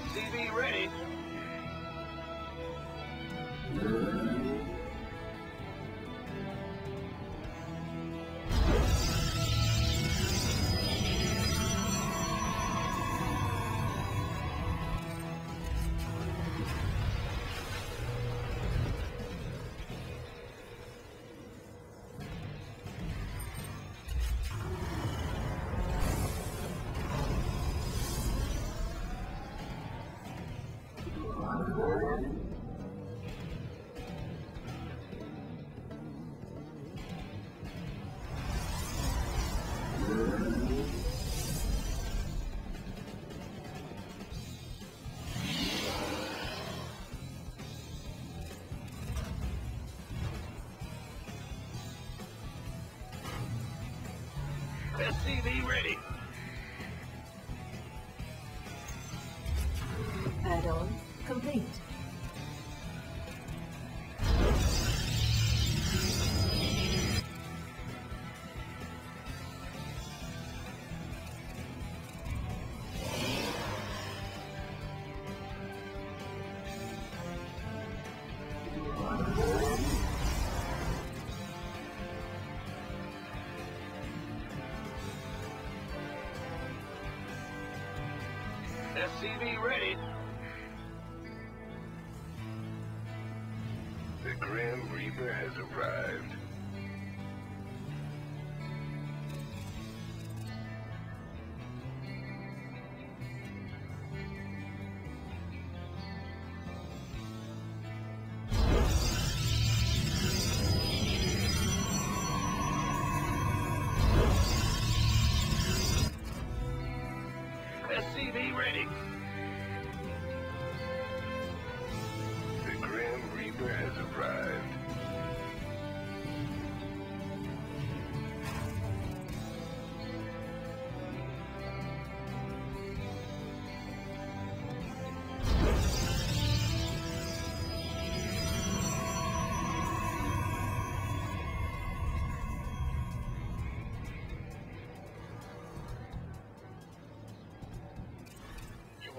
SCV ready. SCV ready. SCV ready. The Grim Reaper has arrived.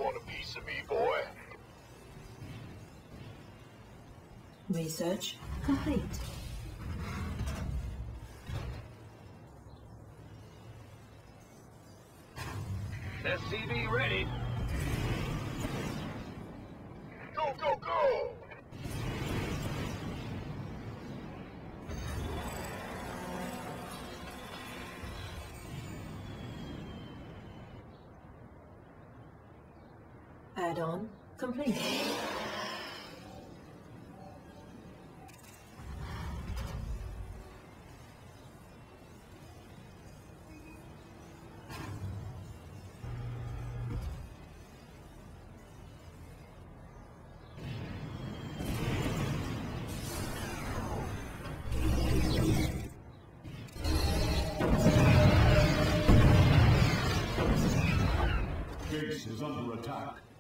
Want a piece of me, boy? Research complete. SCV ready. Go, go, go! Add-on complete. Base is under attack.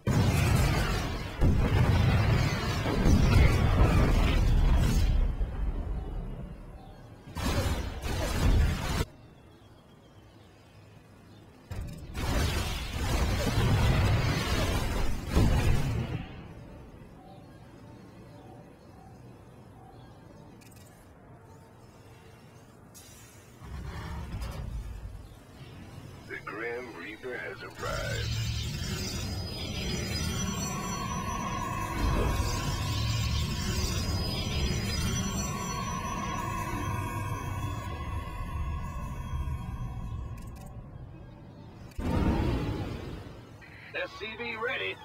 SCV ready.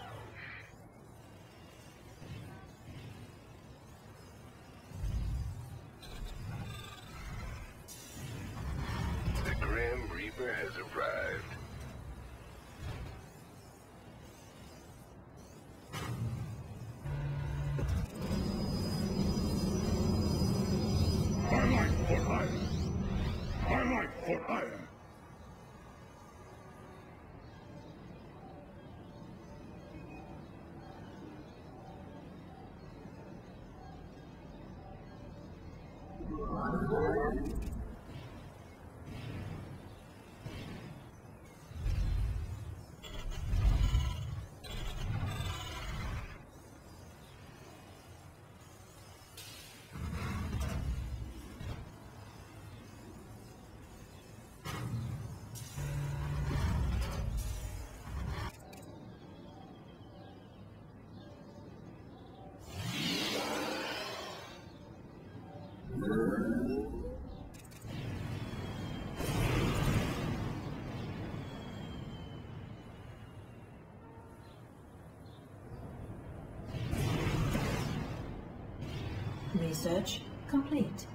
The Grim Reaper has arrived. for iron. Research complete.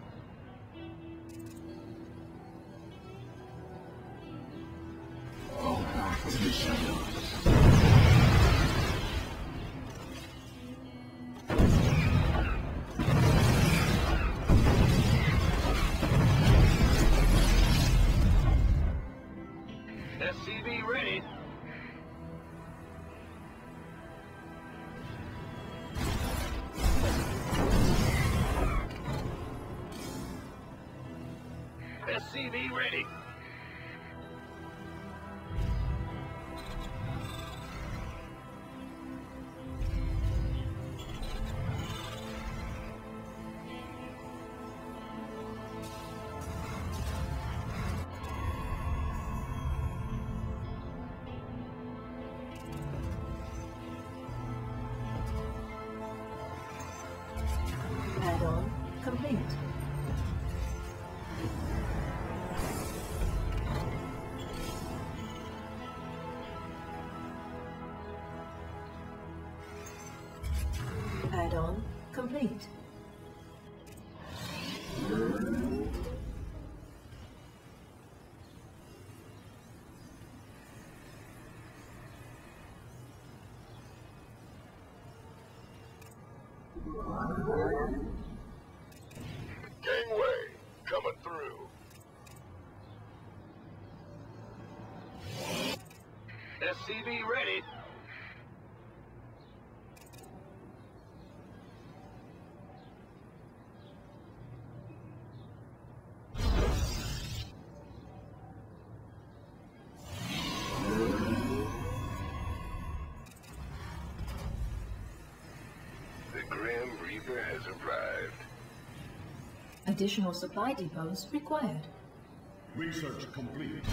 Add-on complete. Gangway, coming through. SCV ready. Additional supply depots required. Research complete.